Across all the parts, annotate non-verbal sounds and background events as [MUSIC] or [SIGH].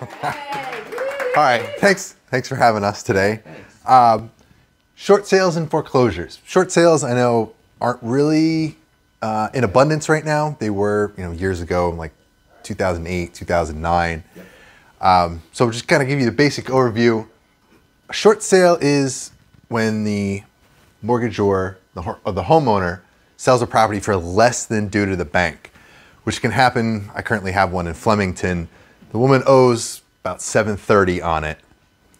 All right, thanks. Thanks for having us today. Um, short sales and foreclosures. Short sales, I know, aren't really uh, in abundance right now. They were, you know, years ago, like 2008, 2009. Um, so just kind of give you the basic overview. A short sale is when the mortgagor, the, or the homeowner, sells a property for less than due to the bank, which can happen. I currently have one in Flemington. The woman owes about 730 on it,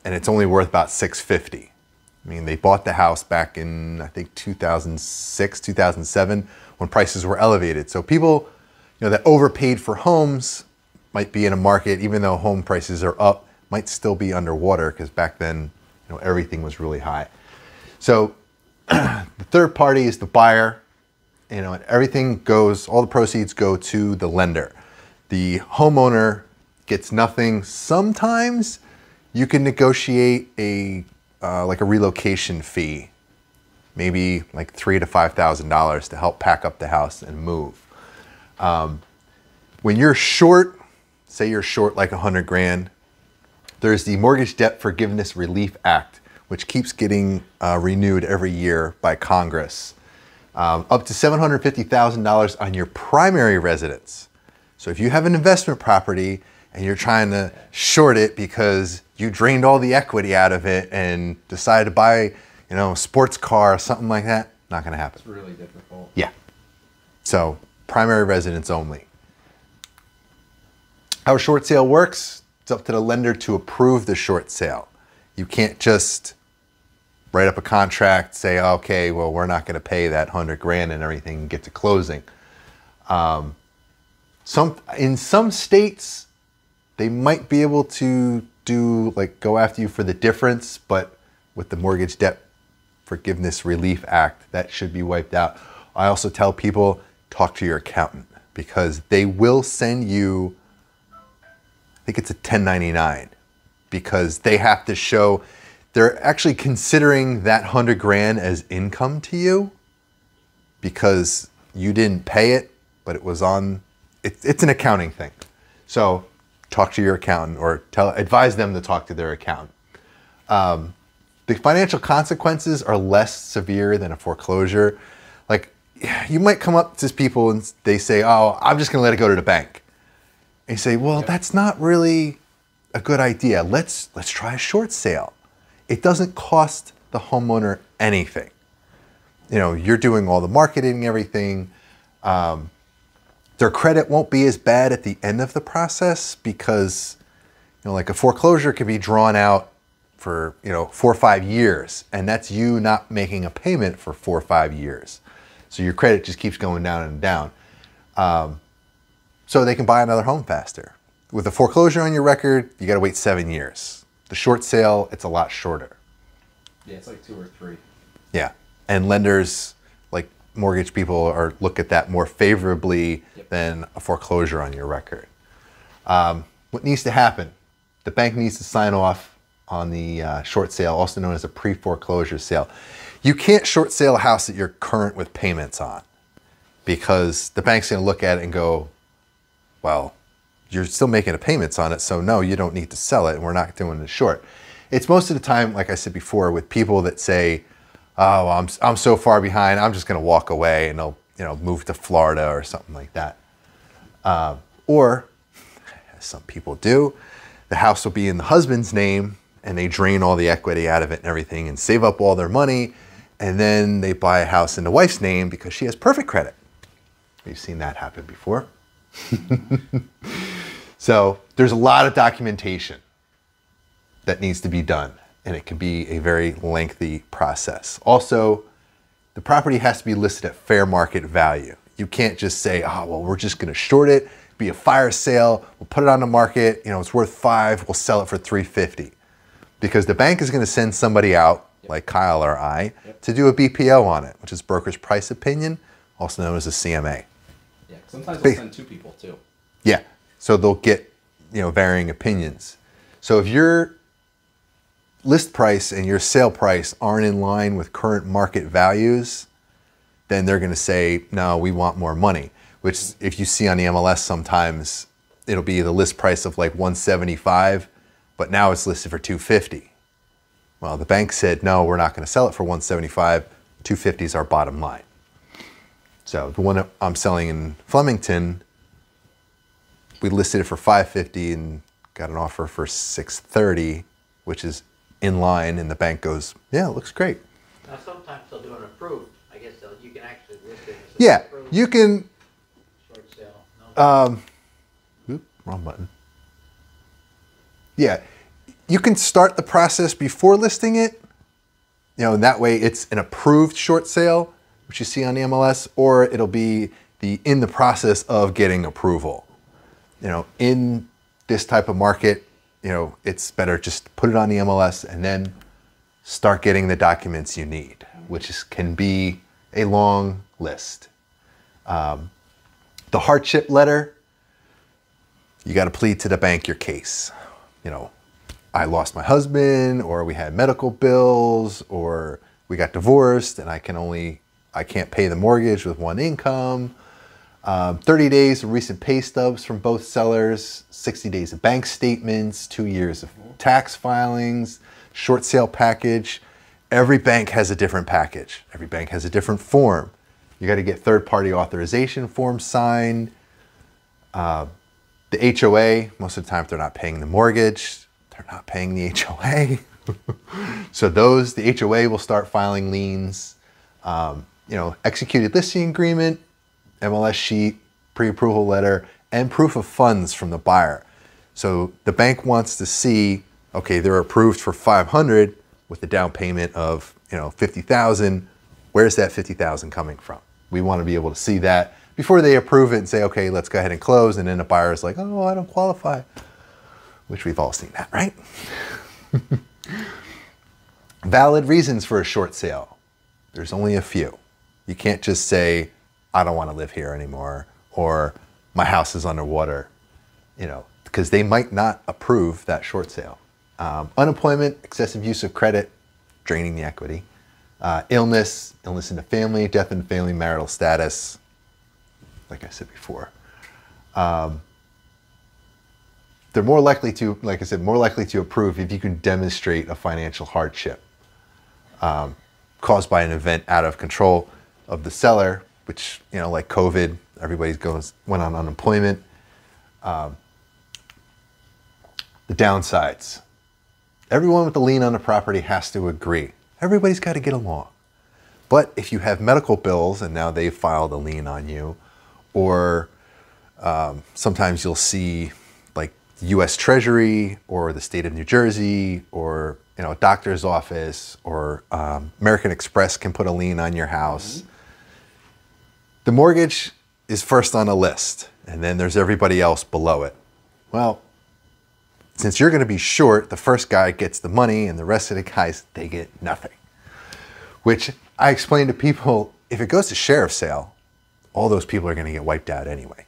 and it's only worth about 650. I mean, they bought the house back in I think 2006, 2007, when prices were elevated. So people, you know, that overpaid for homes might be in a market, even though home prices are up, might still be underwater because back then, you know, everything was really high. So [CLEARS THROAT] the third party is the buyer. You know, and everything goes, all the proceeds go to the lender. The homeowner gets nothing. Sometimes you can negotiate a uh, like a relocation fee, maybe like three to five thousand dollars to help pack up the house and move. Um, when you're short, say you're short like a hundred grand, there's the Mortgage Debt Forgiveness Relief Act, which keeps getting uh, renewed every year by Congress. Um, up to $750,000 on your primary residence. So if you have an investment property and you're trying to short it because you drained all the equity out of it and decided to buy, you know, a sports car or something like that, not going to happen. It's really difficult. Yeah. So primary residence only. How a short sale works, it's up to the lender to approve the short sale. You can't just write up a contract, say, okay, well, we're not going to pay that hundred grand and everything, and get to closing. Um, some in some states, they might be able to do like go after you for the difference, but with the Mortgage Debt Forgiveness Relief Act, that should be wiped out. I also tell people talk to your accountant because they will send you I think it's a 1099 because they have to show they're actually considering that 100 grand as income to you because you didn't pay it, but it was on it, it's an accounting thing. So talk to your accountant or tell advise them to talk to their accountant. Um, the financial consequences are less severe than a foreclosure. Like you might come up to people and they say, "Oh, I'm just going to let it go to the bank." And you say, "Well, that's not really a good idea. Let's let's try a short sale. It doesn't cost the homeowner anything. You know, you're doing all the marketing, everything. Um, their credit won't be as bad at the end of the process because, you know, like a foreclosure can be drawn out for you know four or five years, and that's you not making a payment for four or five years. So your credit just keeps going down and down. Um, so they can buy another home faster. With a foreclosure on your record, you got to wait seven years. The short sale, it's a lot shorter. Yeah, it's like two or three. Yeah, and lenders mortgage people are look at that more favorably Yep. than a foreclosure on your record. Um, what needs to happen? The bank needs to sign off on the uh, short sale, also known as a pre-foreclosure sale. You can't short sale a house that you're current with payments on because the bank's going to look at it and go, well, you're still making a payments on it, so no, you don't need to sell it, and we're not doing the short. It's most of the time, like I said before, with people that say, "Oh, I'm I'm so far behind, I'm just going to walk away and I'll, you know move to Florida or something like that." Um, or, as some people do, the house will be in the husband's name, and they drain all the equity out of it and everything, and save up all their money, and then they buy a house in the wife's name because she has perfect credit. We've seen that happen before. [LAUGHS] So there's a lot of documentation that needs to be done, and it can be a very lengthy process. Also, the property has to be listed at fair market value. You can't just say, oh, well, we're just going to short it, be a fire sale, we'll put it on the market, you know, it's worth five, we'll sell it for 350. Because the bank is going to send somebody out, like Kyle or I, to do a BPO on it, which is broker's price opinion, also known as a CMA. Yeah, sometimes they'll send two people too. Yeah. So they'll get, you know, varying opinions. So if your list price and your sale price aren't in line with current market values, then they're going to say, no, we want more money. Which, if you see on the MLS sometimes, it'll be the list price of like 175, but now it's listed for 250. Well, the bank said, no, we're not going to sell it for 175. 250 is our bottom line. So the one I'm selling in Flemington, we listed it for 550 and got an offer for 630, which is in line. And the bank goes, yeah, it looks great. Now, sometimes they'll do an approved, I guess they'll, you can actually list it Yeah, approved you can. Short sale. No, Um, oop, wrong button. Yeah, you can start the process before listing it. You know, and that way it's an approved short sale, which you see on the MLS, or it'll be the in the process of getting approval. You know, in this type of market, you know, it's better just put it on the MLS and then start getting the documents you need, which is, can be a long list. Um, the hardship letter, you got to plead to the bank your case. You know, I lost my husband, or we had medical bills, or we got divorced, and I can only I can't pay the mortgage with one income. Um, 30 days of recent pay stubs from both sellers, 60 days of bank statements, two years of tax filings, short sale package. Every bank has a different package. Every bank has a different form. You got to get third party authorization forms signed. Uh, the HOA, most of the time, if they're not paying the mortgage, they're not paying the HOA. [LAUGHS] so those, the HOA will start filing liens. Um, you know, executed listing agreement, MLS sheet, pre-approval letter, and proof of funds from the buyer. So the bank wants to see, okay, they're approved for 500 with a down payment of, you know, 50,000. Where's that 50,000 coming from? We want to be able to see that before they approve it and say, okay, let's go ahead and close. And then the buyer is like, oh, I don't qualify, which we've all seen that, right? [LAUGHS] Valid reasons for a short sale. There's only a few. You can't just say, I don't want to live here anymore, or my house is underwater, you know, because they might not approve that short sale. Um, unemployment, excessive use of credit, draining the equity. Uh, illness, illness in the family, death in the family, marital status, like I said before. Um, they're more likely to, like I said, more likely to approve if you can demonstrate a financial hardship um, caused by an event out of control of the seller, which you know, like COVID, everybody goes went on unemployment. Um, the downsides. Everyone with a lien on the property has to agree. Everybody's got to get along. But if you have medical bills and now they've filed a lien on you, or um, sometimes you'll see like the U.S. Treasury or the state of New Jersey or you know a doctor's office or um, American Express can put a lien on your house. The mortgage is first on a list, and then there's everybody else below it. Well, since you're going to be short, the first guy gets the money, and the rest of the guys they get nothing. Which I explain to people: if it goes to sheriff sale, all those people are going to get wiped out anyway.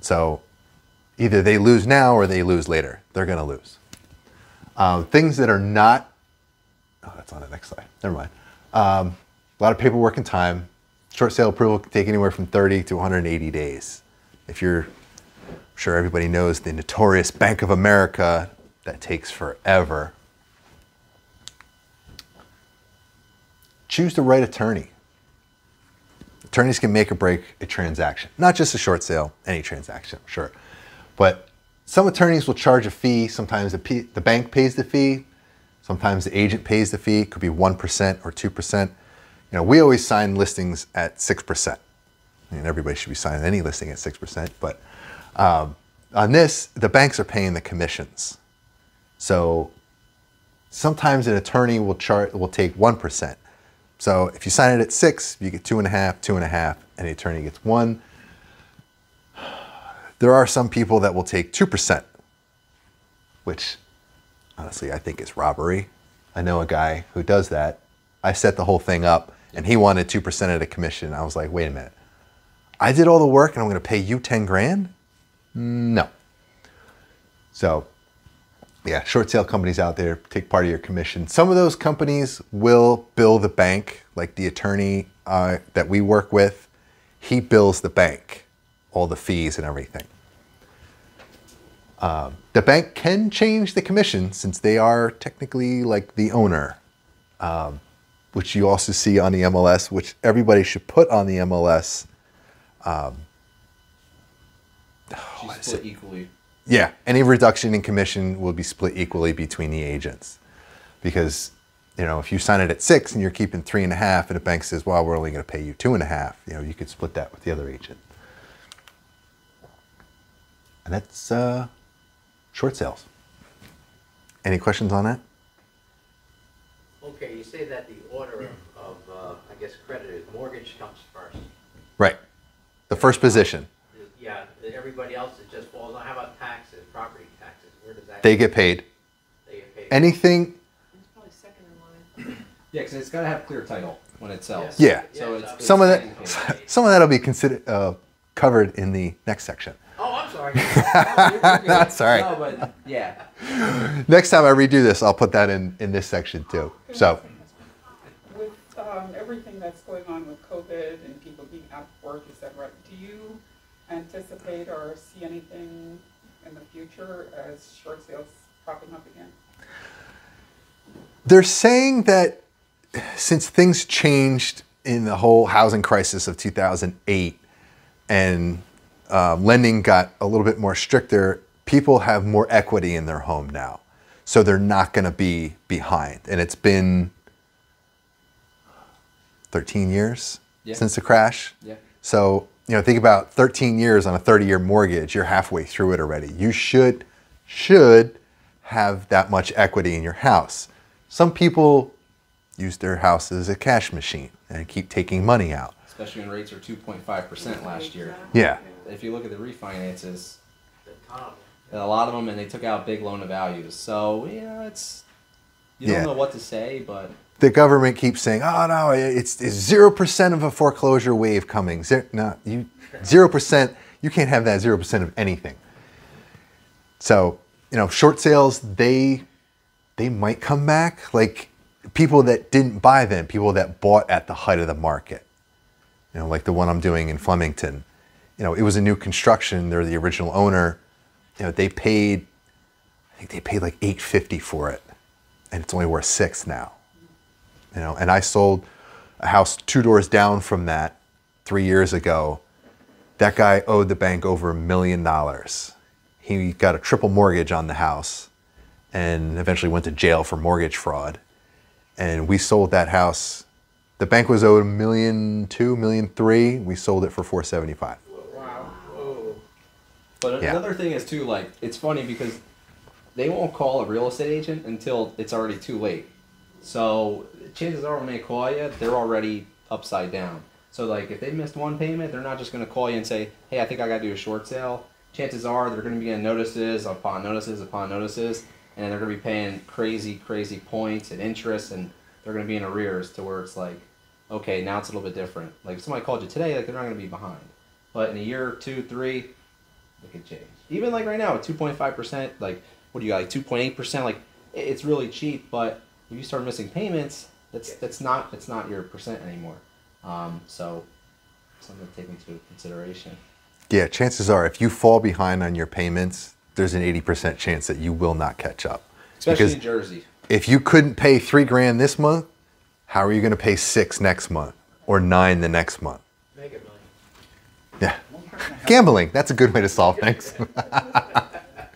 So either they lose now or they lose later. They're going to lose. Um, things that are not, oh, that's on the next slide. Never mind. Um, a lot of paperwork and time. Short sale approval can take anywhere from 30 to 180 days. If you're, I'm sure everybody knows the notorious Bank of America, that takes forever. Choose the right attorney. Attorneys can make or break a transaction, not just a short sale, any transaction, sure. But some attorneys will charge a fee. Sometimes the, the bank pays the fee. Sometimes the agent pays the fee. It could be 1% or 2%. You know, we always sign listings at 6%. I mean, everybody should be signing any listing at 6%. But um, on this, the banks are paying the commissions. So sometimes an attorney will chart will take 1%. So if you sign it at six, you get two and a half, two and a half, and the attorney gets one. There are some people that will take 2%, which honestly I think is robbery. I know a guy who does that. I set the whole thing up and he wanted 2% of the commission. I was like, wait a minute. I did all the work and I'm going to pay you 10 grand? No. So, yeah, short sale companies out there take part of your commission. Some of those companies will bill the bank, like the attorney uh, that we work with, he bills the bank all the fees and everything. Um, the bank can change the commission since they are technically like the owner, um, which you also see on the MLS, which everybody should put on the MLS. What is split equally. Yeah, any reduction in commission will be split equally between the agents. Because, you know, if you sign it at six and you're keeping three and a half, and the bank says, well, we're only going to pay you two and a half, you know, you could split that with the other agent. And that's uh, short sales. Any questions on that? Okay, you say that the order of, of, uh, I guess creditors, mortgage comes first. Right. The first position. Yeah, everybody else, it just falls on, how about taxes, property taxes, where does that? They get paid. They get paid? Anything. It's Anything, probably second in line. Yeah, because it's got to have clear title when it sells. Yeah. So Yeah, it's, some of that, [LAUGHS] some of that'll be considered uh, covered in the next section. Oh, I'm sorry. [LAUGHS] That's all right. No, but yeah. Next time I redo this, I'll put that in, in this section too. So, With um, everything that's going on with COVID and people being out of work, et cetera, do you anticipate or see anything in the future as short sales popping up again? they're saying that since things changed in the whole housing crisis of 2008 and uh, lending got a little bit more stricter, people have more equity in their home now. So they're not going to be behind. And it's been 13 years Yeah. since the crash. Yeah. So, you know, think about 13 years on a 30 year mortgage, you're halfway through it already. You should should have that much equity in your house. Some people use their house as a cash machine and keep taking money out. Especially when rates are 2.5% last year. Yeah. If you look at the refinances, The ton. a lot of them, and they took out big loan to values. So, yeah, it's. You Yeah. don't know what to say, but The government keeps saying, "Oh no, it's it's zero percent of a foreclosure wave coming." Zero, no, you zero percent. You can't have that zero percent of anything. So you know, short sales they they might come back. Like people that didn't buy then, people that bought at the height of the market. You know, like the one I'm doing in Flemington. You know, it was a new construction. They're the original owner. You know, they paid. I think they paid like eight fifty for it, and it's only worth six now you know and i sold a house two doors down from that three years ago that guy owed the bank over a million dollars he got a triple mortgage on the house and eventually went to jail for mortgage fraud and we sold that house the bank was owed a million two million three we sold it for 475 Wow. Oh, But Yeah. another thing is too, like it's funny because they won't call a real estate agent until it's already too late. So chances are when they call you, they're already upside down. So like if they missed one payment, they're not just gonna call you and say, "Hey, I think I gotta do a short sale." Chances are they're gonna be getting notices upon notices upon notices, and they're gonna be paying crazy, crazy points and interest, and they're gonna be in arrears to where it's like, okay, now it's a little bit different. Like if somebody called you today, like they're not gonna be behind. But in a year, two, three, it could change. Even like right now, at two point five percent, like what do you got, like two point eight percent? Like it's really cheap, but if you start missing payments, that's that's not that's not your percent anymore. Um, so something to take into consideration. yeah chances are if you fall behind on your payments there's an 80% chance that you will not catch up Especially Because- in Jersey. if you couldn't pay three grand this month, how are you going to pay six next month or nine the next month? make it money. Yeah. Gambling, that's a good way to solve things. [LAUGHS]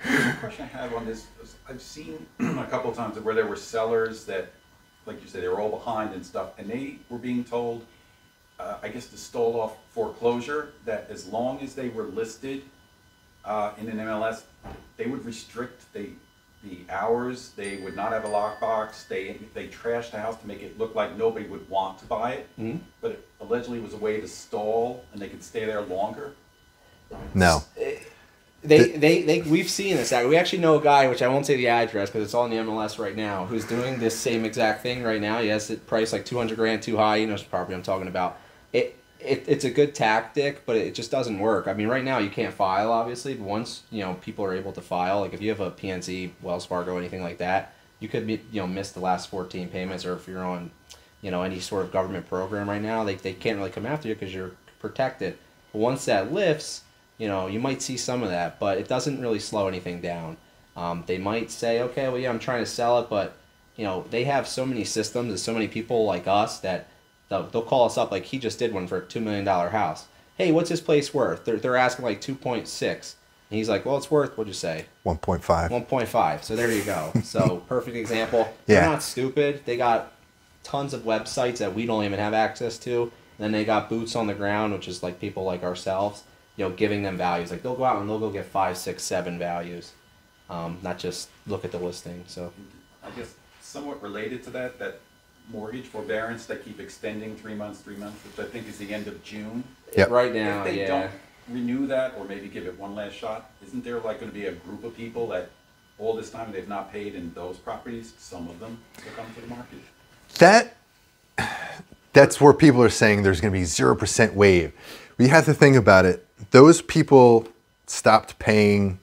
The question I have on this, is I've seen [CLEARS THROAT] a couple of times where there were sellers that, like you said, they were all behind and stuff, and they were being told, uh, I guess to stall off foreclosure, that as long as they were listed uh, in an MLS, they would restrict the, the hours, they would not have a lockbox, they, they trashed the house to make it look like nobody would want to buy it, Mhm. but it allegedly was a way to stall, and they could stay there longer. No. Eh, they, they, they, we've seen this. We actually know a guy, which I won't say the address because it's all in the MLS right now, who's doing this same exact thing right now. He has it priced like 200 grand too high. You know, it's property I'm talking about. It, it, it's a good tactic, but it just doesn't work. I mean, right now you can't file, obviously, but once, you know, people are able to file, like if you have a PNC, Wells Fargo, anything like that, you could, be, you know, miss the last 14 payments, or if you're on, you know, any sort of government program right now, they, they can't really come after you because you're protected. But once that lifts, You know, you might see some of that, but it doesn't really slow anything down. Um, they might say, okay, well, yeah, I'm trying to sell it, but you know, they have so many systems and so many people like us that they'll, they'll call us up. Like he just did one for a two million dollar house. Hey, what's this place worth? They're, they're asking like two point six. And he's like, well, it's worth what'd you say? 1.5. 1.5. So there you go. So [LAUGHS] perfect example. Yeah. They're not stupid. They got tons of websites that we don't even have access to. And then they got boots on the ground, which is like people like ourselves, you know, giving them values. Like they'll go out and they'll go get five, six, seven values, um, not just look at the listing. So I guess somewhat related to that, that mortgage forbearance that keep extending three months, three months, which I think is the end of June. Yep. right now, If they yeah. don't renew that, or maybe give it one last shot, isn't there like gonna be a group of people that all this time they've not paid in those properties, some of them will come to the market? That that's where people are saying there's going to be 0% wave. We have to think about it. Those people stopped paying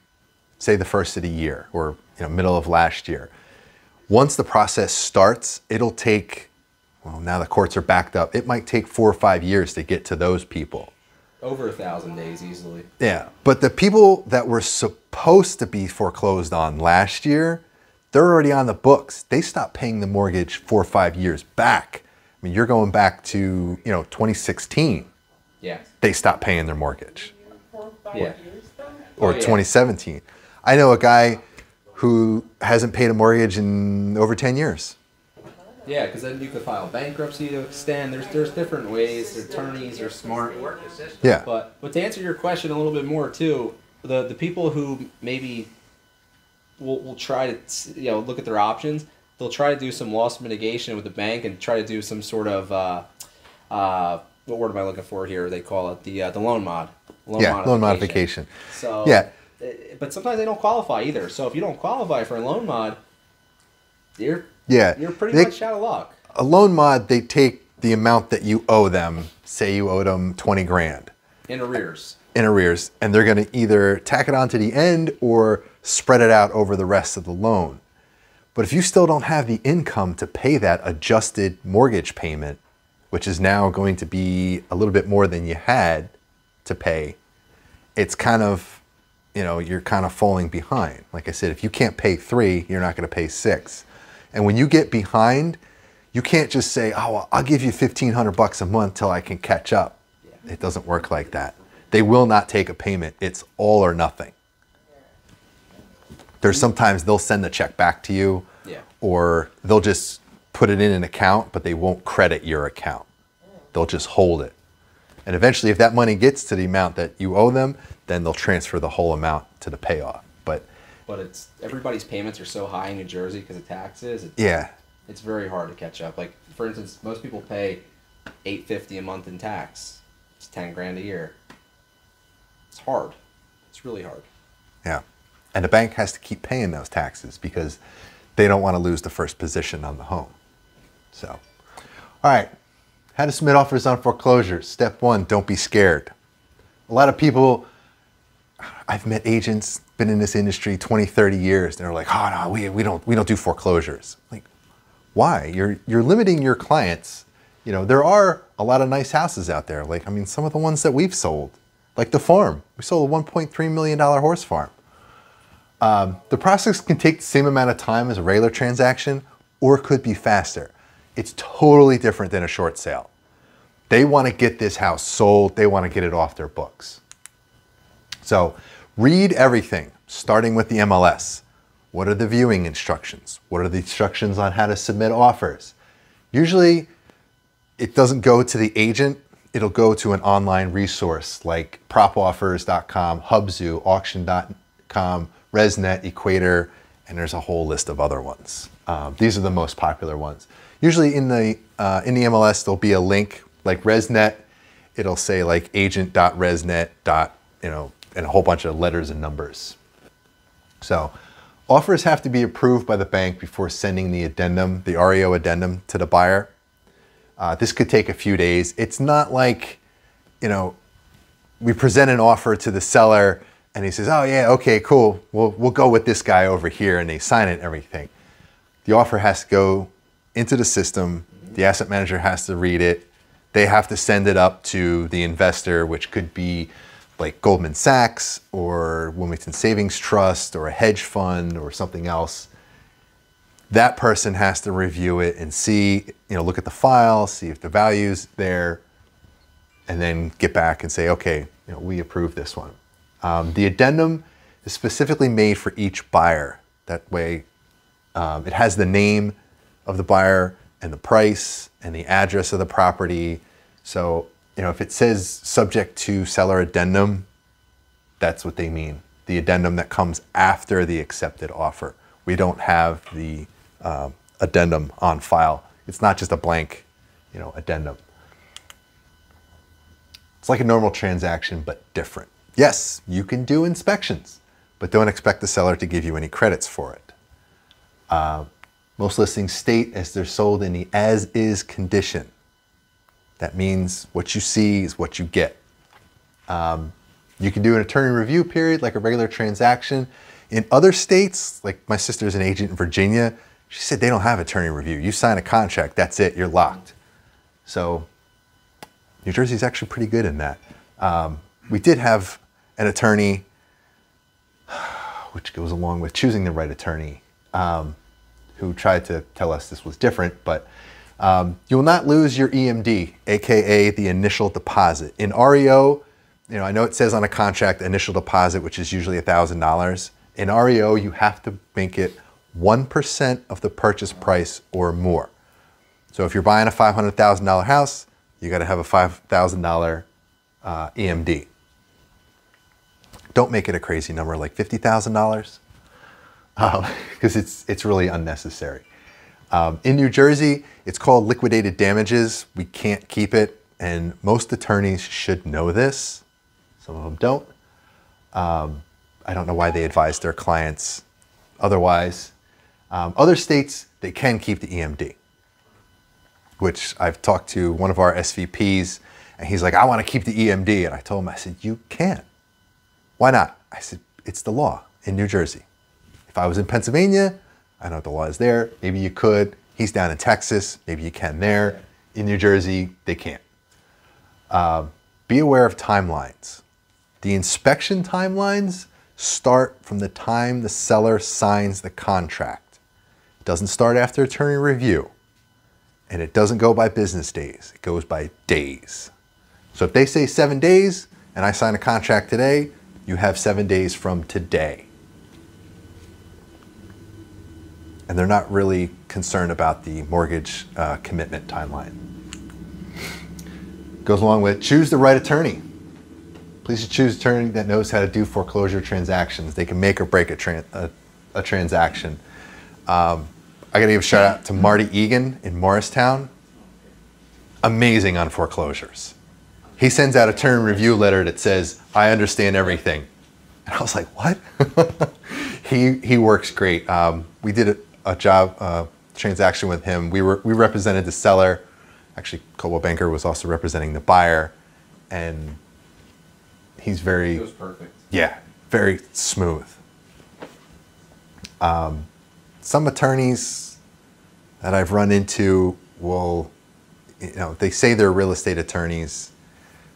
say the first of the year or you know middle of last year. Once the process starts, it'll take well, now the courts are backed up. It might take 4 or 5 years to get to those people. Over a thousand days easily. Yeah, but the people that were supposed to be foreclosed on last year, they're already on the books. They stopped paying the mortgage four or five years back. I mean, you're going back to you know 2016. Yeah. They stopped paying their mortgage, Yeah. or Oh, yeah. 2017. I know a guy who hasn't paid a mortgage in over 10 years. Yeah, because then you could file bankruptcy to extend. There's there's different ways. Attorneys are smart. Work the system. Yeah, But but to answer your question a little bit more too, the the people who maybe will will try to you know look at their options, they'll try to do some loss mitigation with the bank and try to do some sort of uh, uh, what word am I looking for here? They call it the uh, the loan mod. Loan yeah, loan modification. So Yeah. uh, but sometimes they don't qualify either. So if you don't qualify for a loan mod, you're Yeah, you're pretty they- much out of luck. a loan mod. They take the amount that you owe them. Say you owed them 20 grand. In arrears. in arrears and they're going to either tack it on to the end or spread it out over the rest of the loan. But if you still don't have the income to pay that adjusted mortgage payment, which is now going to be a little bit more than you had to pay, it's kind of, you know, you're kind of falling behind. Like I said, if you can't pay three, you're not going to pay six. And when you get behind, you can't just say, "Oh, well, I'll give you fifteen hundred bucks a month till I can catch up." It doesn't work like that. They will not take a payment. It's all or nothing. There's sometimes they'll send the check back to you, Yeah. or they'll just put it in an account, but they won't credit your account. They'll just hold it. And eventually, if that money gets to the amount that you owe them, then they'll transfer the whole amount to the payoff. But But it's everybody's payments are so high in New Jersey because of taxes. It's, yeah, it's very hard to catch up. Like for instance, most people pay eight fifty a month in tax. It's ten grand a year. It's hard. It's really hard. Yeah. And the bank has to keep paying those taxes because they don't want to lose the first position on the home. So, all right. How to submit offers on foreclosures. Step one, don't be scared. A lot of people, I've met agents, been in this industry 20, 30 years, and they're like, oh no, we, we, don't, we don't do foreclosures. Like, why? You're, you're limiting your clients. You know, there are a lot of nice houses out there. Like, I mean, some of the ones that we've sold, like the farm. We sold a $1.3 million horse farm. Um, the process can take the same amount of time as a regular transaction, or it could be faster. It's totally different than a short sale. They want to get this house sold, they want to get it off their books. So read everything, starting with the MLS. What are the viewing instructions? What are the instructions on how to submit offers? Usually, it doesn't go to the agent, it'll go to an online resource like propoffers.com, Hubzu, auction.com, ResNet, Equator, and there's a whole list of other ones. Um, these are the most popular ones. Usually in the uh, in the MLS there'll be a link like ResNet. It'll say like agent.resnet. You know, and a whole bunch of letters and numbers. So offers have to be approved by the bank before sending the addendum, the REO addendum to the buyer. Uh, this could take a few days. It's not like, you know, we present an offer to the seller and he says, oh yeah, okay, cool. We'll, we'll go with this guy over here and they sign it and everything. The offer has to go into the system. The asset manager has to read it. They have to send it up to the investor, which could be like Goldman Sachs or Wilmington Savings Trust or a hedge fund or something else, that person has to review it and see, you know, look at the file, see if the value's there, and then get back and say, okay, you know, we approve this one. Um, the addendum is specifically made for each buyer. That way, um, it has the name of the buyer and the price and the address of the property. So, you know, if it says subject to seller addendum, that's what they mean. The addendum that comes after the accepted offer. We don't have the um, addendum on file. It's not just a blank, you know, addendum. It's like a normal transaction, but different. Yes, you can do inspections, but don't expect the seller to give you any credits for it. Uh, most listings state as they're sold in the as is condition. That means what you see is what you get. Um, you can do an attorney review period like a regular transaction. In other states, like my sister's an agent in Virginia, she said they don't have attorney review. You sign a contract, that's it, you're locked. So New Jersey's actually pretty good in that. Um, we did have an attorney, [SIGHS] which goes along with choosing the right attorney, um, who tried to tell us this was different, but um, you will not lose your EMD, aka the initial deposit. In REO, you know, I know it says on a contract initial deposit, which is usually $1,000. In REO, you have to make it 1% of the purchase price or more. So if you're buying a $500,000 house, you got to have a $5,000 uh, EMD. Don't make it a crazy number like $50,000 because um, [LAUGHS] it's, it's really unnecessary. Um, in New Jersey, it's called liquidated damages. We can't keep it, and most attorneys should know this. Some of them don't. Um, I don't know why they advise their clients otherwise. Um, other states, they can keep the EMD, which I've talked to one of our SVPs, and he's like, I want to keep the EMD. And I told him, I said, You can't. Why not? I said, It's the law in New Jersey. If I was in Pennsylvania, I don't know what the law is there. Maybe you could. He's down in Texas. Maybe you can there. In New Jersey, they can't. Uh, be aware of timelines. The inspection timelines start from the time the seller signs the contract. It doesn't start after attorney review. And it doesn't go by business days, it goes by days. So if they say seven days and I sign a contract today, you have seven days from today. And they're not really concerned about the mortgage uh, commitment timeline. Goes along with choose the right attorney. Please choose an attorney that knows how to do foreclosure transactions. They can make or break a, a, a transaction. Um, I got to give a shout out to Marty Egan in Morristown. Amazing on foreclosures. He sends out a turn review letter that says, I understand everything. And I was like, what? [LAUGHS] he, he works great. Um, we did a, a job uh, transaction with him. We, were, we represented the seller. Actually, Coldwell Banker was also representing the buyer. And he's very It was perfect. yeah, very smooth. Um, some attorneys that I've run into will, you know, they say they're real estate attorneys,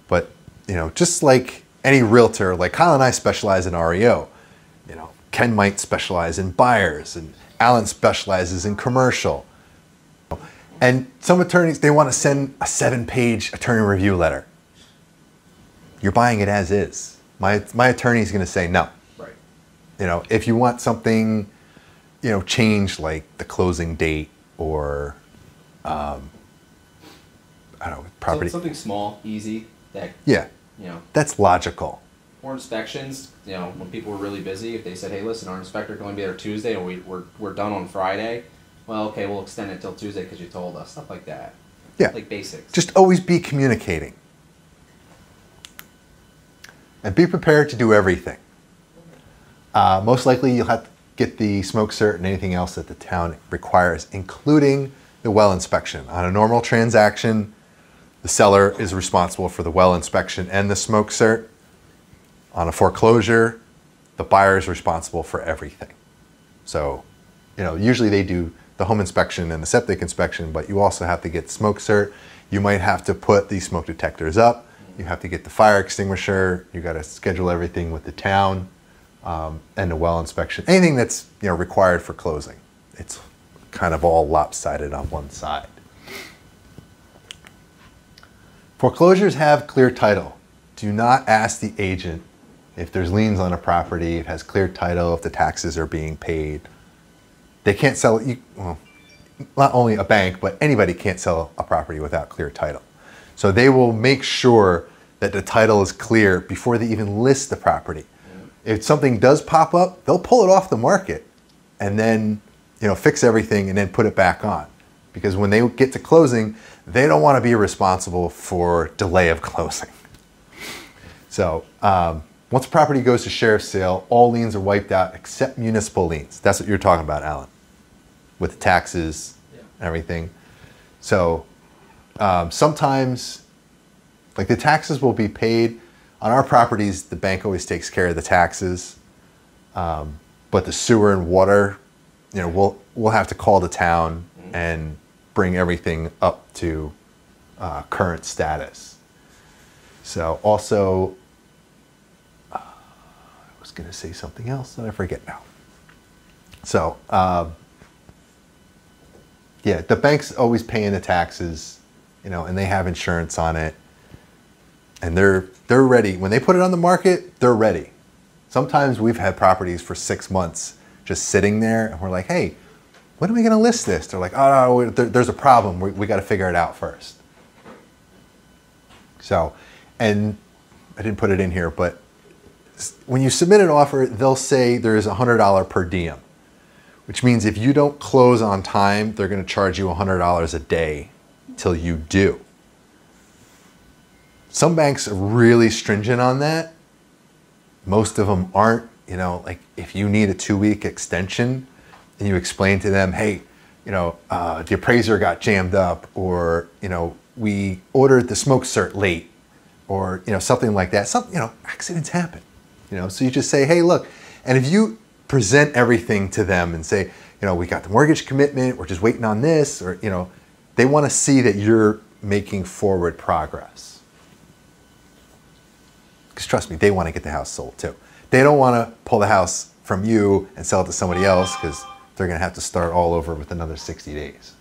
but you know, just like any realtor, like Kyle and I specialize in REO. You know, Ken might specialize in buyers, and Alan specializes in commercial. And some attorneys, they want to send a seven-page attorney review letter you're buying it as is. My, my attorney is going to say no. Right. You know, if you want something, you know, changed like the closing date or, um, I don't know, property. Something small, easy, that, yeah, you know, that's logical. Or inspections, you know, when people were really busy, if they said, hey, listen, our inspector can only be there Tuesday and we, we're, we're done on Friday, well, okay, we'll extend it till Tuesday because you told us, stuff like that. Yeah. Like basics. Just always be communicating. And be prepared to do everything. Uh, most likely, you'll have to get the smoke cert and anything else that the town requires, including the well inspection. On a normal transaction, the seller is responsible for the well inspection and the smoke cert. On a foreclosure, the buyer is responsible for everything. So, you know, usually they do the home inspection and the septic inspection, but you also have to get smoke cert. You might have to put these smoke detectors up. You have to get the fire extinguisher. You got to schedule everything with the town um, and the well inspection. Anything that's you know required for closing. It's kind of all lopsided on one side. Foreclosures have clear title. Do not ask the agent if there's liens on a property, it has clear title, if the taxes are being paid. They can't sell it. You, well, not only a bank, but anybody can't sell a property without clear title. So they will make sure that the title is clear before they even list the property. If something does pop up, they'll pull it off the market and then you know fix everything and then put it back on. Because when they get to closing, they don't want to be responsible for delay of [LAUGHS] closing. So um, once a property goes to sheriff's sale, all liens are wiped out except municipal liens. That's what you're talking about, Alan, with the taxes Yeah. and everything. So um, sometimes, like the taxes will be paid on our properties. The bank always takes care of the taxes, um, but the sewer and water, you know, we'll we'll have to call the town and bring everything up to uh, current status. So also, was going to say something else that I forget now. So. Um, yeah, the bank's always paying the taxes, you know, and they have insurance on it. And they're they're ready. When they put it on the market, they're ready. Sometimes we've had properties for six months just sitting there, and we're like, hey, when are we going to list this? They're like, oh, no, there, there's a problem. We, we got to figure it out first. So, and I didn't put it in here, but when you submit an offer, they'll say there's a $100 per diem which means if you don't close on time, they're going to charge you $100 a day till you do. Some banks are really stringent on that. Most of them aren't. You know, like if you need a two week extension and you explain to them, hey, you know, uh, the appraiser got jammed up, or, you know, we ordered the smoke cert late, or, you know, something like that. Some, you know, accidents happen. You know, so you just say, hey, look, and if you present everything to them and say, you know, we got the mortgage commitment, we're just waiting on this, or, you know, they want to see that you're making forward progress. Because trust me, they want to get the house sold too. They don't want to pull the house from you and sell it to somebody else because they're going to have to start all over with another 60 days.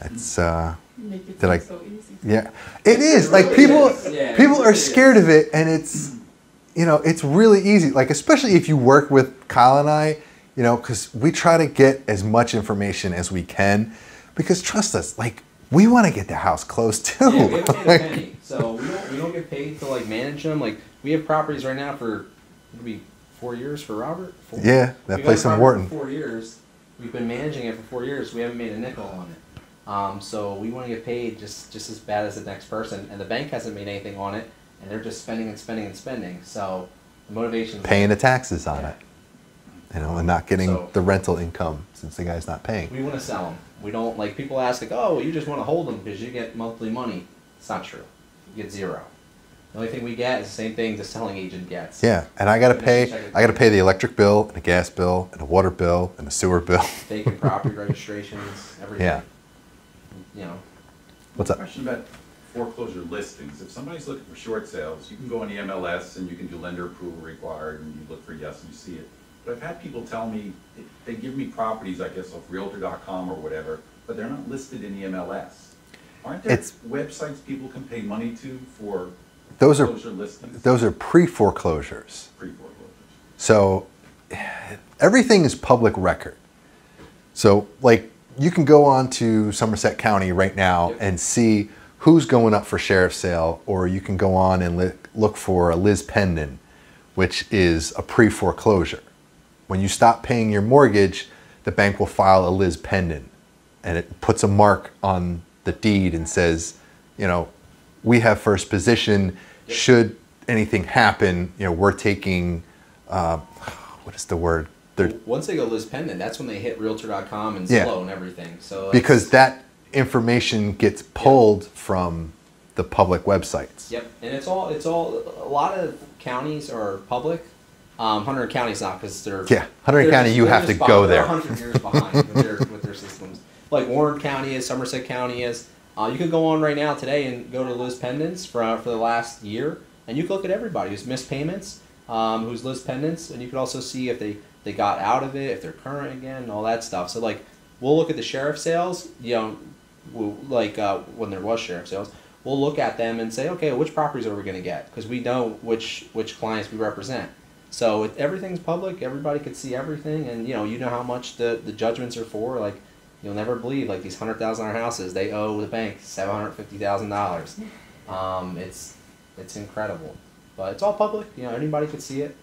That's, uh, Make it Did I- so easy. yeah, it is. Like really people, is. Yeah, people are really scared of it, and it's, you know, it's really easy. Like especially if you work with Kyle and I, you know, because we try to get as much information as we can, because trust us, like we want to get the house closed too. Yeah, we haven't paid a Like, penny, so we don't, we don't get paid to like manage them. Like we have properties right now for maybe four years for Robert. Four? Yeah, that We've place in Wharton. Four years, we've been managing it for four years. We haven't made a nickel on it. Um, so we want to get paid just just as bad as the next person, and the bank hasn't made anything on it, and they're just spending and spending and spending. So the motivation. paying the taxes on Yeah. it, you know, and not getting So- the rental income since the guy's not paying. We want to sell them. We don't like people ask like, oh, well, you just want to hold them because you get monthly money. It's not true. You get zero. The only thing we get is the same thing the selling agent gets. Yeah, and I gotta pay. I gotta pay the electric bill, and the gas bill, and the water bill, and the sewer bill. Vacant property [LAUGHS] registrations, everything. Yeah. You know. What's up? Question about foreclosure listings. If somebody's looking for short sales, you can go on the MLS and you can do lender approval required and you look for yes and you see it. But I've had people tell me, they give me properties, I guess, off Realtor.com or whatever, but they're not listed in the MLS. Aren't there It's- websites people can pay money to for Those are foreclosure listings? those are pre-foreclosures. Pre-foreclosures. So everything is public record. So like you can go on to Somerset County right now Yep. and see who's going up for sheriff's sale, or you can go on and look for a lis pendens, which is a pre-foreclosure. When you stop paying your mortgage, the bank will file a lis pendens, and it puts a mark on the deed and says, you know, we have first position. Yep. Should anything happen, you know, we're taking, uh, what is the word? They're, Once they go lis pendens, that's when they hit Realtor.com and Yeah. Zillow and everything. So because that information gets pulled from the public websites. Yep, and it's all it's all a lot of counties are public. Um, Hunterdon County's not because they're Yeah, Hunter they're County, you have to behind- go there. hundred years behind [LAUGHS] with their with their systems. Like Warren County is, Somerset County is. Uh, you could go on right now today and go to lis pendens for for the last year, and you can look at everybody who's missed payments, um, who's lis pendens, and you can also see if they they got out of it, if they're current again, and all that stuff. So like, we'll look at the sheriff sales, you know, we'll, like uh, when there was sheriff sales, we'll look at them and say, okay, which properties are we going to get? Because we know which which clients we represent. So if everything's public, everybody could see everything, and you know, you know how much the the judgments are for. Like, you'll never believe like these hundred thousand dollar houses, they owe the bank seven hundred fifty thousand dollars. Um, it's it's incredible, but it's all public. You know, anybody could see it.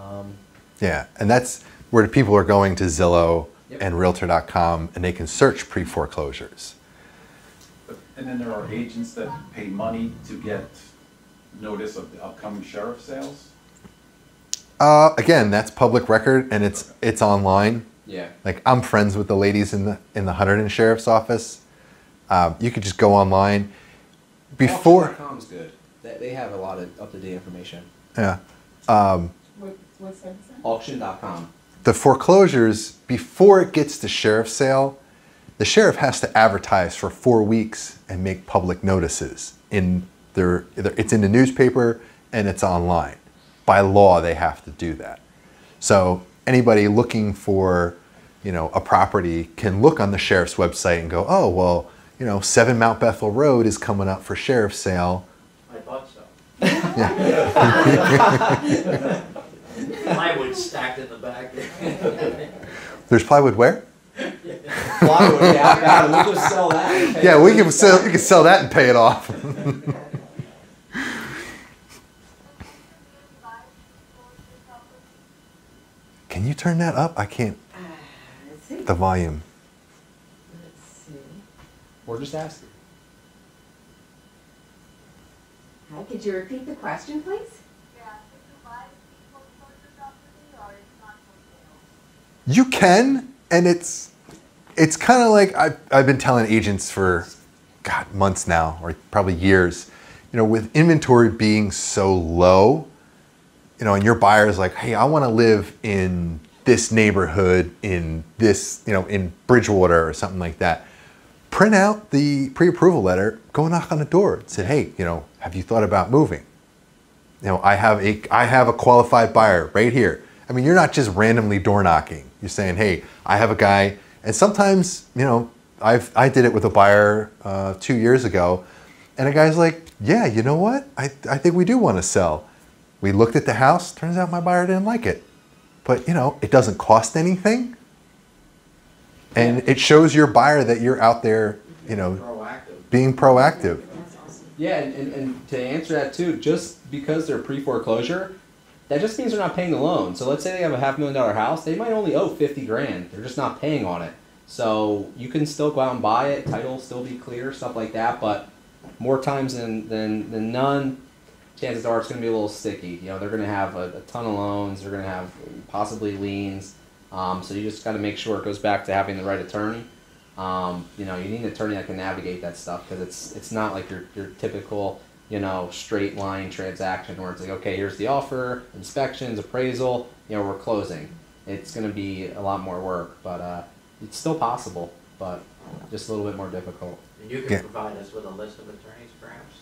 Um, Yeah, and that's where people are going to Zillow Yep. and Realtor.com, and they can search pre foreclosures. And then there are agents that pay money to get notice of the upcoming sheriff sales? Uh, again, that's public record, and it's it's online. yeah. Like I'm friends with the ladies in the in the Hunterdon Sheriff's Office. Um, you could just go online. Before, Auction.com's good. They, they have a lot of up to date information. yeah, What, what's that? Say? Auction.com. the foreclosures before it gets to sheriff's sale, the sheriff has to advertise for four weeks and make public notices in their. It's in the newspaper and it's online. By law, they have to do that. So anybody looking for, you know, a property can look on the sheriff's website and go, oh well, you know, Seven Mount Bethel Road is coming up for sheriff's sale. I thought so. [LAUGHS] Yeah. [LAUGHS] [LAUGHS] Plywood stacked in the back. There's plywood where? [LAUGHS] Plywood, yeah, I got it. We can sell that. and pay Yeah, it. we can sell. We can sell that and pay it off. [LAUGHS] Can you turn that up? I can't. Uh. The volume. Let's see. Or just ask. Hi, could you repeat the question, please? You can, and it's it's kind of like I've, I've been telling agents for God months now, or probably years. You know, with inventory being so low, you know, and your buyer's like, hey, I want to live in this neighborhood, in this, you know, in Bridgewater or something like that. Print out the pre-approval letter, go knock on the door, and say, hey, you know, have you thought about moving? You know, I have a I have a qualified buyer right here. I mean, you're not just randomly door knocking. You're saying, hey, I have a guy, and sometimes, you know, I've I did it with a buyer uh, two years ago, and a guy's like, yeah, you know what? I I think we do want to sell. We looked at the house. Turns out my buyer didn't like it, but you know, it doesn't cost anything, and it shows your buyer that you're out there, you know, Proactive. being proactive. Yeah, and, and, and to answer that too, just because they're pre foreclosure, that just means they're not paying the loan. So let's say they have a half million dollar house, they might only owe fifty grand. They're just not paying on it. So you can still go out and buy it, title still be clear, stuff like that. But more times than than, than none, chances are it's going to be a little sticky. You know, they're going to have a, a ton of loans. They're going to have possibly liens. Um, so you just got to make sure it goes back to having the right attorney. Um, you know, you need an attorney that can navigate that stuff because it's it's not like your your typical you know straight line transaction where it's like okay, here's the offer, inspections, appraisal, you know, we're closing. It's going to be a lot more work, but uh, it's still possible, but just a little bit more difficult. And you Yeah. can provide us with a list of attorneys perhaps?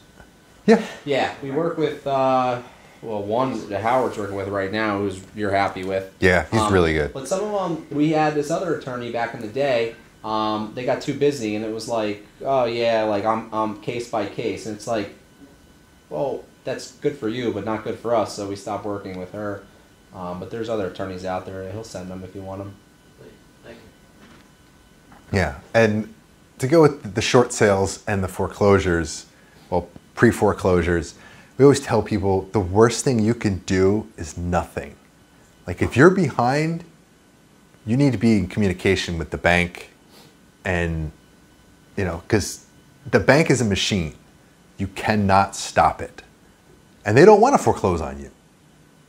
Yeah. Yeah, we work with uh, well one that Howard's working with right now, who's you're happy with. Yeah, he's Um, really good. But some of them, we had this other attorney back in the day. Um, they got too busy, and it was like, oh yeah, like I'm, I'm case by case, and it's like, well, that's good for you, but not good for us. So we stopped working with her. Um, but there's other attorneys out there. He'll send them if you want them. Thank you. Yeah, and to go with the short sales and the foreclosures, well, pre foreclosures, we always tell people the worst thing you can do is nothing. Like if you're behind, you need to be in communication with the bank and, you know, because the bank is a machine. You cannot stop it. And they don't want to foreclose on you.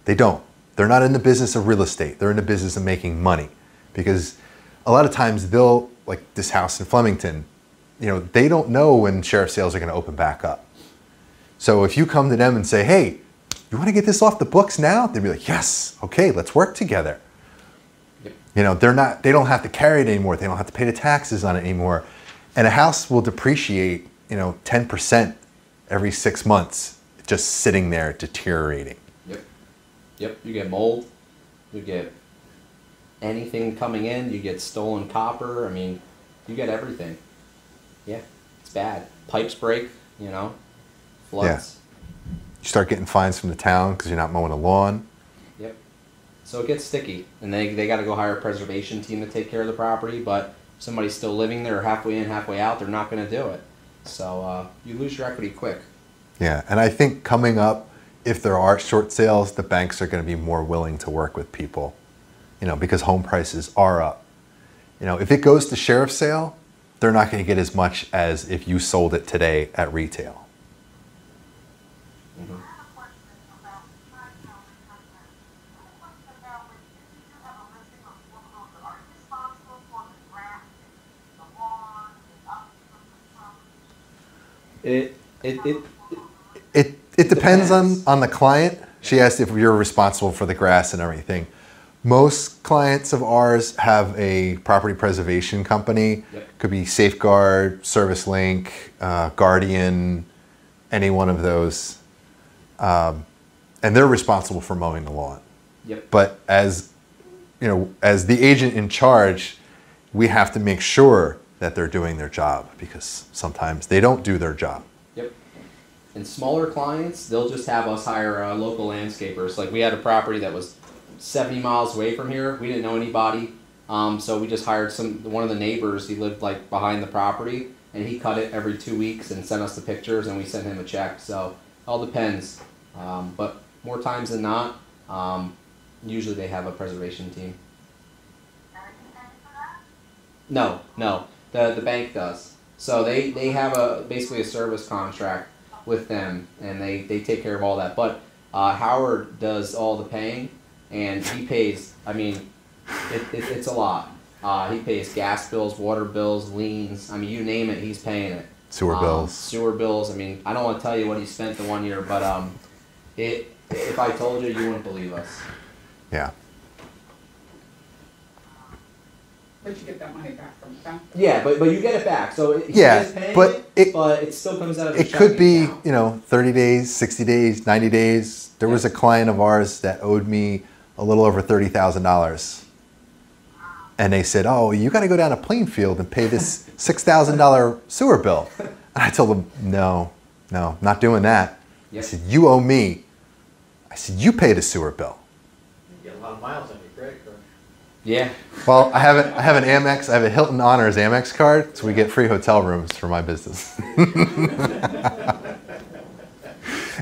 They don't. They're not in the business of real estate. They're in the business of making money. Because a lot of times they'll, like this house in Flemington, you know, they don't know when sheriff sales are going to open back up. So if you come to them and say, hey, you want to get this off the books now? They'd be like, yes, okay, let's work together. Yep. You know, they're not, they don't have to carry it anymore. They don't have to pay the taxes on it anymore. And a house will depreciate you know, 10% every six months just sitting there deteriorating. Yep. Yep. You get mold. You get anything coming in. You get stolen copper. I mean, you get everything. Yeah, it's bad. Pipes break. You know, floods. You start getting fines from the town because you're not mowing the lawn. Yep. So it gets sticky, and they they got to go hire a preservation team to take care of the property. But somebody's still living there, halfway in, halfway out, they're not going to do it. So uh, you lose your equity quick. Yeah, and I think coming up, if there are short sales, the banks are going to be more willing to work with people, you know, because home prices are up. You know, if it goes to sheriff's sale, they're not going to get as much as if you sold it today at retail. It it it. It it depends, depends. on on the client. She asked if you're responsible for the grass and everything. Most clients of ours have a property preservation company. Yep. Could be Safeguard, Service Link, uh, Guardian, any one of those, um, and they're responsible for mowing the lawn. Yep. But as you know, as the agent in charge, we have to make sure that they're doing their job because sometimes they don't do their job. Yep. And smaller clients, they'll just have us hire uh, local landscapers. Like we had a property that was 70 miles away from here. We didn't know anybody, um, so we just hired some one of the neighbors. He lived like behind the property, and he cut it every two weeks and sent us the pictures, and we sent him a check. So all depends, um, but more times than not, um, usually they have a preservation team. No, no. The the bank does. So they, they have a basically a service contract with them, and they, they take care of all that. But uh, Howard does all the paying, and he pays. I mean, it, it, it's a lot. Uh, he pays gas bills, water bills, liens. I mean, you name it, he's paying it. Sewer Um, bills. Sewer bills. I mean, I don't want to tell you what he spent the one year, but um, it if I told you, you wouldn't believe us. Yeah. But you get that money back from the bank. Yeah, but but you get it back. So it, he Yeah, is paying but it, it- but it still comes out of. It could be, account. you know, 30 days, 60 days, 90 days. There was a client of ours that owed me a little over $30,000. And they said, Oh, you got to go down to Plainfield and pay this [LAUGHS] $6,000 sewer bill. And I told them, No, no, not doing that. I said, You owe me. I said, You pay the sewer bill. You get a lot of miles on your credit card. Yeah. Well, I have, an, I have an Amex, I have a Hilton Honors Amex card, so we get free hotel rooms for my business. [LAUGHS]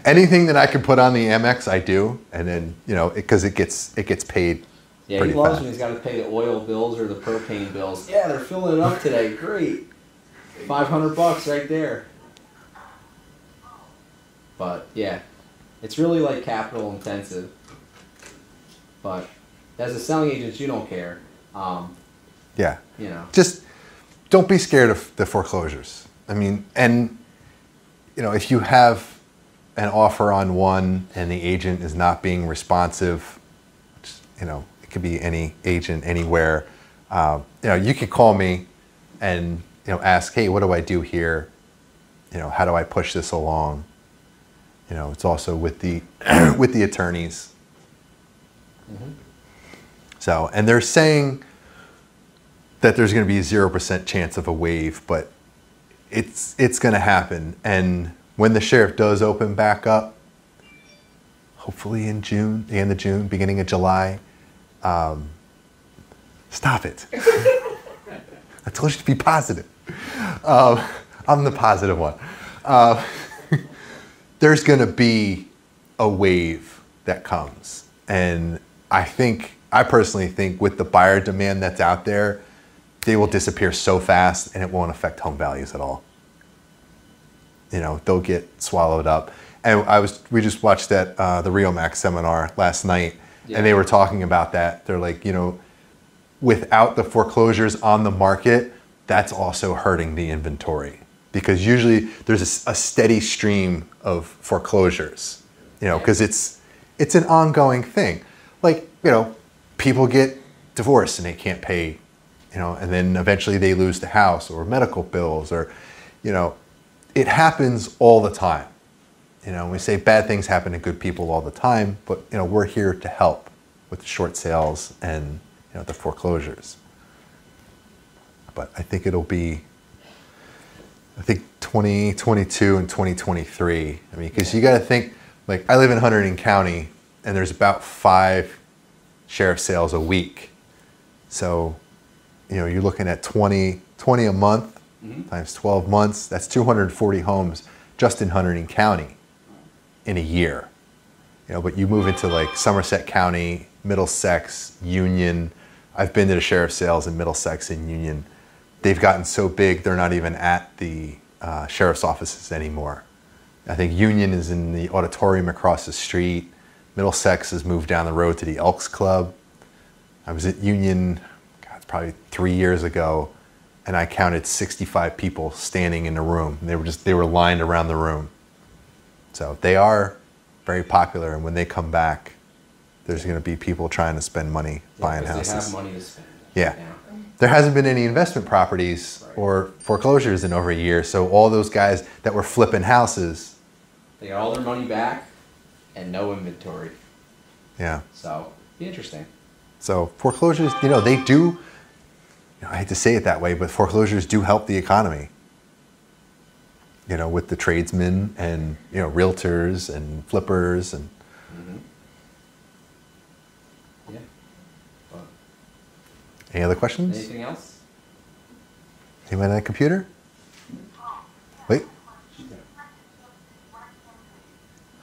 Anything that I can put on the Amex, I do, and then you know, because it, gets it gets paid. Yeah, he loves fast. when he's got to pay the oil bills or the propane bills. Yeah, they're filling it up today. Great. 500 bucks right there. But yeah, it's really like capital intensive. But as a selling agent, you don't care. Um, Yeah, you know. just don't be scared of the foreclosures. I mean, and you know, if you have an offer on one and the agent is not being responsive, which, you know, it could be any agent anywhere. Uh, you know, you could call me and you know ask, hey, what do I do here? You know, how do I push this along? You know, it's also with the [CLEARS THROAT] with the attorneys. So, and they're saying that there's going to be a zero percent chance of a wave, but it's it's going to happen. And when the sheriff does open back up, hopefully in June, the end of June, beginning of July, um, stop it. [LAUGHS] I told you to be positive. Um, I'm the positive one. Uh, [LAUGHS] there's going to be a wave that comes, and I think I personally think with the buyer demand that's out there, they will disappear so fast and it won't affect home values at all. You know, they'll get swallowed up. And I was, we just watched that uh, the RE/MAX seminar last night, Yeah. and they were talking about that. They're like, you know, without the foreclosures on the market, that's also hurting the inventory because usually there's a steady stream of foreclosures. You know, because it's it's an ongoing thing. Like you know, people get divorced and they can't pay, you know, and then eventually they lose the house or medical bills or, you know, it happens all the time. You know, we say bad things happen to good people all the time, but you know, we're here to help with the short sales and you know the foreclosures. But I think it'll be I think 2022 and 2023. I mean, because you got to think, like, I live in Hunterdon County, and there's about five sheriff sales a week. So, you know, you're looking at 20, 20 a month times 12 months. That's 240 homes just in Hunterdon County in a year. You know, but you move into like Somerset County, Middlesex, Union. I've been to the sheriff sales in Middlesex and Union. They've gotten so big they're not even at the uh, sheriff's offices anymore. I think Union is in the auditorium across the street. Middlesex has moved down the road to the Elks Club. I was at Union, God, probably three years ago, and I counted 65 people standing in the room. They were just they were lined around the room. So they are very popular, and when they come back, there's going to be people trying to spend money buying houses. They have money to spend. Yeah. There hasn't been any investment properties Right. or foreclosures in over a year, so all those guys that were flipping houses, They got all their money back and no inventory. yeah. So, be interesting. So foreclosures, you know, they do. You know, I hate to say it that way, but foreclosures do help the economy. You know, with the tradesmen and you know realtors and flippers and mm-hmm. Yeah. But any other questions? anything else? Anyone on the computer? Wait.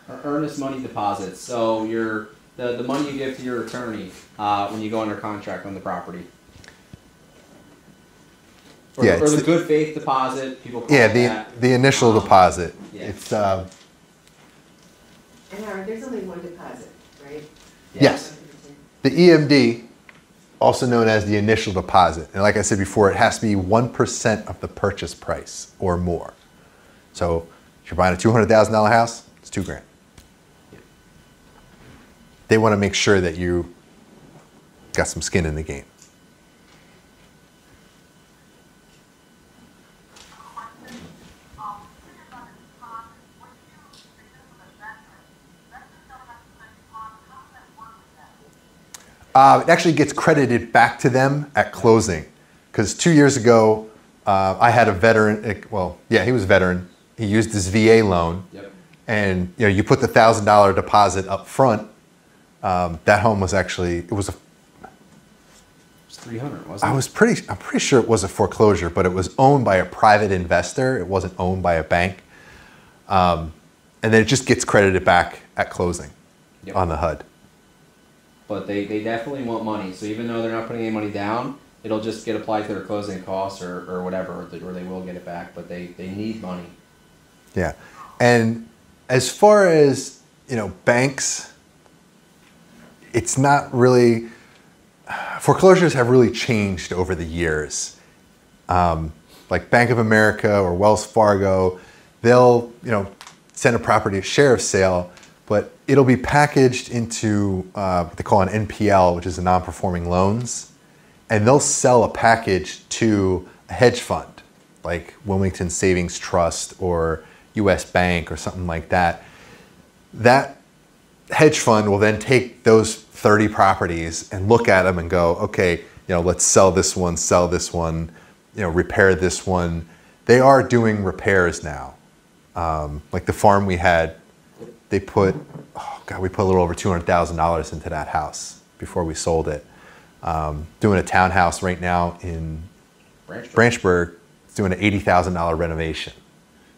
Ear- Earnest money deposits. So your the, the money you give to your attorney uh, when you go under contract on the property. Or, Yeah, or the the- good faith deposit. People call Yeah, the that. the initial Um, deposit. yeah. It's um, And Howard, there's only one deposit, right? yes. The EMD, also known as the initial deposit, and like I said before, it has to be one percent of the purchase price or more. So if you're buying a two hundred thousand dollar house, it's two grand. They want to make sure that you got some skin in the game. Uh, it actually gets credited back to them at closing. Because two years ago, uh, I had a veteran, eh, well, yeah, he was a veteran. He used his VA loan. Yep. And you know, you put the thousand dollar deposit up front. Um, that home was actually it was a. It's three hundred, wasn't I it? was pretty. I'm pretty sure it was a foreclosure, but it was owned by a private investor. It wasn't owned by a bank. Um, and then it just gets credited back at closing Yep. on the HUD. But they, they definitely want money. So even though they're not putting any money down, it'll just get applied to their closing costs or, or whatever, or they, or they will get it back. But they, they need money. Yeah. And as far as, you know, banks, it's not really, foreclosures have really changed over the years. Um, like Bank of America or Wells Fargo, they'll, you know, send a property to sheriff's sale, but it'll be packaged into uh, what they call an NPL, which is a non-performing loans, and they'll sell a package to a hedge fund, like Wilmington Savings Trust or U.S. Bank or something like that. That hedge fund will then take those 30 properties and look at them and go, okay, you know, let's sell this one, sell this one, you know, repair this one. They are doing repairs now. Um, like the farm we had, they put, oh God, we put a little over $200,000 into that house before we sold it. Um, doing a townhouse right now in Branch. Branchburg is doing an eighty thousand dollar renovation.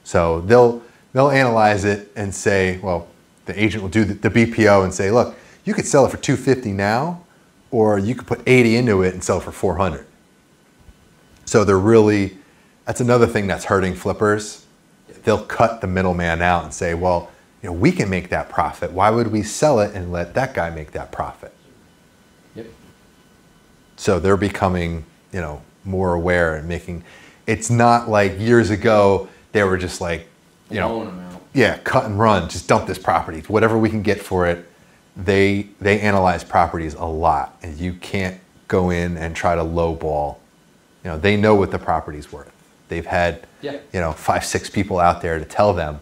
So they'll they'll analyze it and say, well, the agent will do the, the BPO and say, look, you could sell it for two fifty now, or you could put eighty into it and sell it for four hundred. So they're really that's another thing that's hurting flippers. They'll cut the middleman out and say, well, you know, we can make that profit. Why would we sell it and let that guy make that profit? Yep. So they're becoming, you know, more aware and making. It's not like years ago they were just like, you know. Yeah, cut and run, just dump this property, whatever we can get for it. They they analyze properties a lot, and you can't go in and try to lowball. You know, they know what the property's worth. They they've had, Yeah. you know, five, six people out there to tell them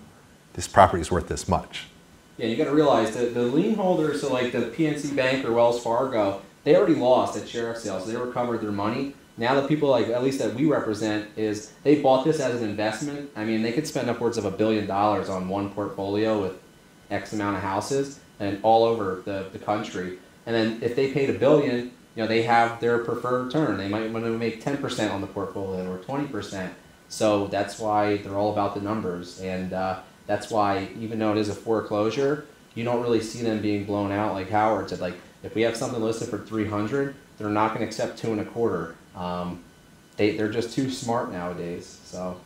this property's worth this much. Yeah, you got to realize that the lien holders, so like the PNC Bank or Wells Fargo, they already lost at sheriff sales. They recovered their money. Now the people like at least that we represent is they bought this as an investment. I mean, they could spend upwards of a billion dollars on one portfolio with X amount of houses and all over the, the country. And then if they paid a billion, you know, they have their preferred return. They might want to make ten percent on the portfolio or twenty percent. So that's why they're all about the numbers, and uh, that's why even though it is a foreclosure, you don't really see them being blown out like Howard said. Like if we have something listed for three hundred, they're not going to accept two and a quarter. Um, they they're just too smart nowadays. So